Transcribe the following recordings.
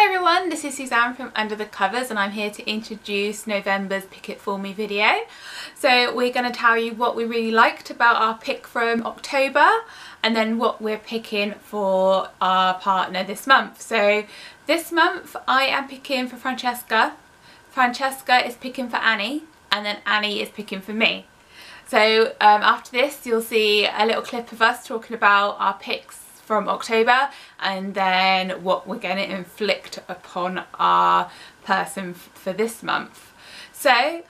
Hi everyone, this is Suzanne from Under the Covers and I'm here to introduce November's Pick It For Me video. So we're going to tell you what we really liked about our pick from October and then what we're picking for our partner this month. So this month I am picking for Francesca, Francesca is picking for Annie and then Annie is picking for me. So um, after this you'll see a little clip of us talking about our picks from October and then what we're going to inflict upon our person for this month. So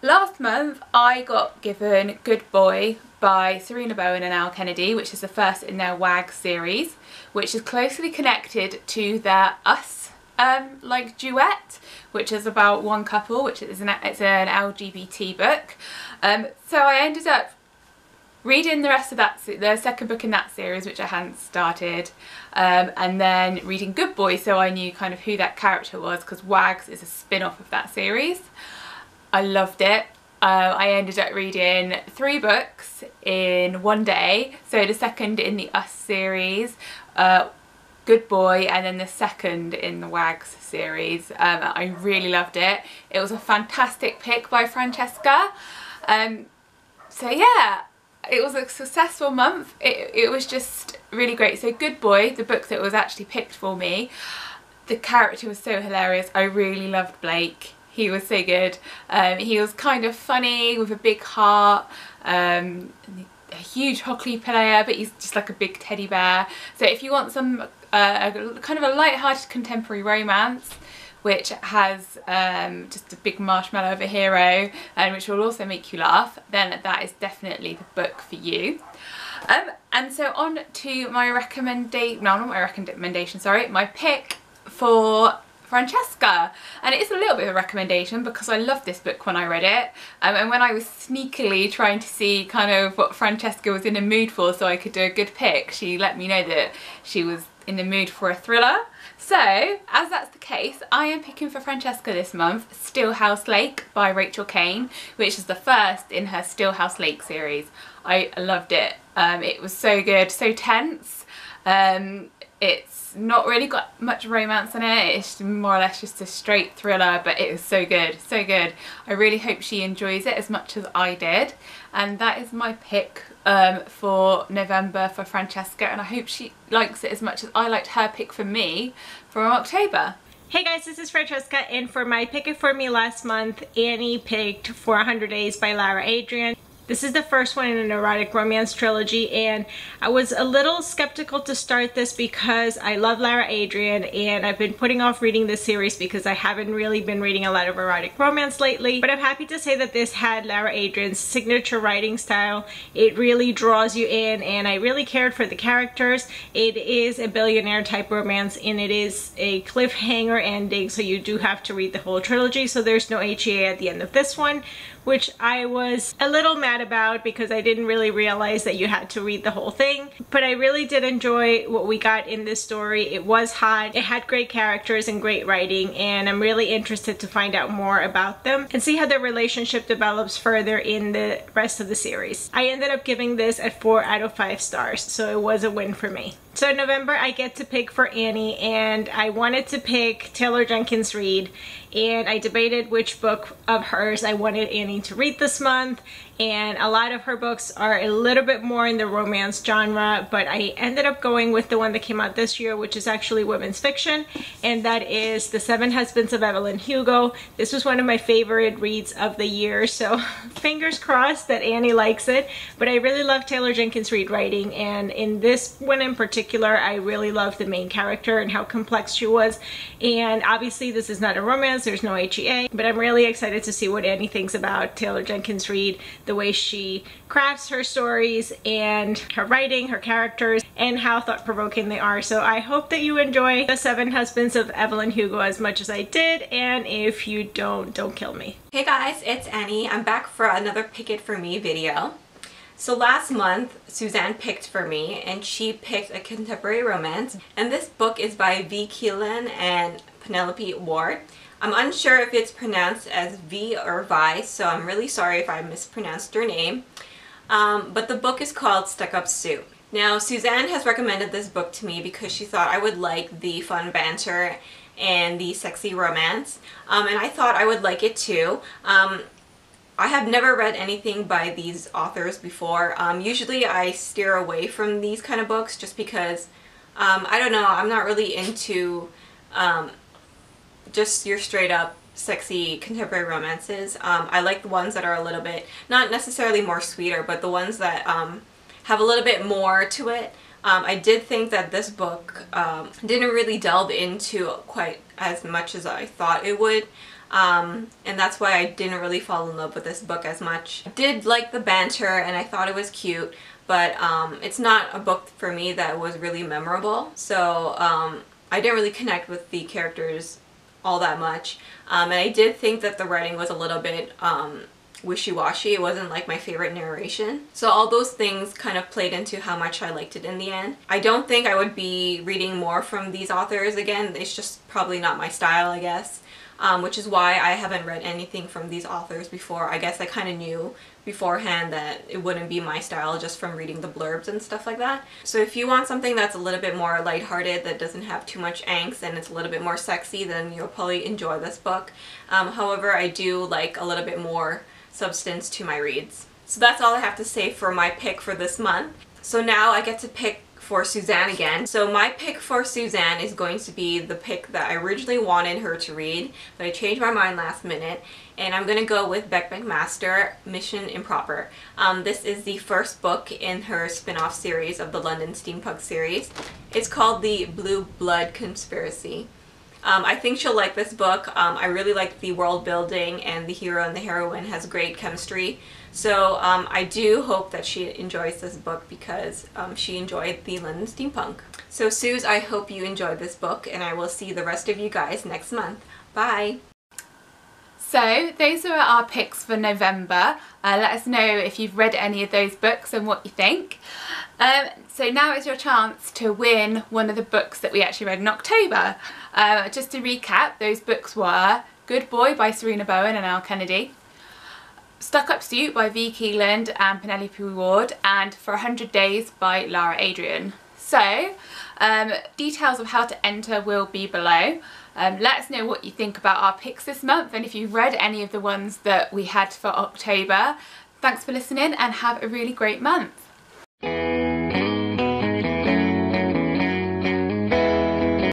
last month I got given Good Boy by Sarina Bowen and Elle Kennedy which is the first in their WAG series which is closely connected to their Us um, like duet which is about one couple which is an, it's an LGBT book. Um, so I ended up reading the rest of that, the second book in that series, which I hadn't started, um, and then reading Good Boy, so I knew kind of who that character was, because Wags is a spin-off of that series. I loved it. Uh, I ended up reading three books in one day, so the second in the Us series, uh, Good Boy and then the second in the Wags series. Um, I really loved it. It was a fantastic pick by Francesca. Um, so yeah, it was a successful month. It, it was just really great. So Good Boy, the book that was actually picked for me, the character was so hilarious. I really loved Blake. He was so good. Um, he was kind of funny with a big heart. Um, a huge hockey player but he's just like a big teddy bear so if you want some uh, kind of a light-hearted contemporary romance which has um, just a big marshmallow of a hero and which will also make you laugh, then that is definitely the book for you. Um, and so on to my recommendation, no not my recommendation, sorry, my pick for Francesca and it is a little bit of a recommendation because I loved this book when I read it um, and when I was sneakily trying to see kind of what Francesca was in a mood for so I could do a good pick she let me know that she was in the mood for a thriller so, as that's the case, I am picking for Francesca this month Stillhouse Lake by Rachel Caine which is the first in her Stillhouse Lake series. I loved it. Um, it was so good, so tense. Um, it's not really got much romance in it, it's more or less just a straight thriller, but it is so good, so good. I really hope she enjoys it as much as I did. And that is my pick um, for November for Francesca and I hope she likes it as much as I liked her pick for me from October. Hey guys, this is Francesca and for my pick it for me last month, Annie picked 400 Days by Lara Adrian. This is the first one in an erotic romance trilogy and I was a little skeptical to start this because I love Lara Adrian and I've been putting off reading this series because I haven't really been reading a lot of erotic romance lately. But I'm happy to say that this had Lara Adrian's signature writing style. It really draws you in and I really cared for the characters. It is a billionaire type romance and it is a cliffhanger ending so you do have to read the whole trilogy so there's no HEA at the end of this one which I was a little mad about because I didn't really realize that you had to read the whole thing. But I really did enjoy what we got in this story. It was hot, it had great characters and great writing, and I'm really interested to find out more about them and see how their relationship develops further in the rest of the series. I ended up giving this a 4 out of 5 stars, so it was a win for me. So in November I get to pick for Annie and I wanted to pick Taylor Jenkins Reid and I debated which book of hers I wanted Annie to read this month and a lot of her books are a little bit more in the romance genre but I ended up going with the one that came out this year which is actually women's fiction and that is The Seven Husbands of Evelyn Hugo. This was one of my favorite reads of the year so fingers crossed that Annie likes it but I really love Taylor Jenkins Reid writing and in this one in particular I really loved the main character and how complex she was and obviously this is not a romance there's no HEA but I'm really excited to see what Annie thinks about Taylor Jenkins Reid the way she crafts her stories and her writing, her characters, and how thought-provoking they are. So I hope that you enjoy The Seven Husbands of Evelyn Hugo as much as I did, and if you don't, don't kill me. Hey guys, it's Annie. I'm back for another Pick It For Me video. So last month, Suzanne picked for me, and she picked a contemporary romance, and this book is by V. Keeland and Penelope Ward. I'm unsure if it's pronounced as V or Vi, so I'm really sorry if I mispronounced her name. Um, but the book is called Stuck Up Suit. Now, Suzanne has recommended this book to me because she thought I would like the fun banter and the sexy romance, um, and I thought I would like it too. Um, I have never read anything by these authors before. Um, usually I steer away from these kind of books just because, um, I don't know, I'm not really into um, just your straight up sexy contemporary romances. Um, I like the ones that are a little bit, not necessarily more sweeter, but the ones that um, have a little bit more to it. Um, I did think that this book um, didn't really delve into quite as much as I thought it would. Um, and that's why I didn't really fall in love with this book as much. I did like the banter and I thought it was cute, but um, it's not a book for me that was really memorable. So I didn't really connect with the characters all that much. Um, and I did think that the writing was a little bit um, wishy-washy. It wasn't like my favorite narration. So all those things kind of played into how much I liked it in the end. I don't think I would be reading more from these authors again. It's just probably not my style, I guess um, which is why I haven't read anything from these authors before. I guess I kind of knew beforehand that it wouldn't be my style just from reading the blurbs and stuff like that. So if you want something that's a little bit more lighthearted, that doesn't have too much angst and it's a little bit more sexy, then you'll probably enjoy this book. Um, however, I do like a little bit more substance to my reads. So that's all I have to say for my pick for this month. So now I get to pick for Suzanne again. So my pick for Suzanne is going to be the pick that I originally wanted her to read, but I changed my mind last minute, and I'm going to go with Bec McMaster, Mission Improper. Um, this is the first book in her spin-off series of the London Steampunk series. It's called The Blue Blood Conspiracy. Um, I think she'll like this book. Um, I really like the world building and the hero and the heroine has great chemistry. So um, I do hope that she enjoys this book because um, she enjoyed the London Steampunk. So Suze, I hope you enjoyed this book and I will see the rest of you guys next month. Bye! So those are our picks for November. Uh, let us know if you've read any of those books and what you think. Um, so now is your chance to win one of the books that we actually read in October. Uh, just to recap, those books were Good Boy by Sarina Bowen and Elle Kennedy, Stuck Up Suit by V. Keeland and Penelope Ward and For 100 Days by Lara Adrian. So, um, details of how to enter will be below. Um, let us know what you think about our picks this month and if you've read any of the ones that we had for October. Thanks for listening and have a really great month.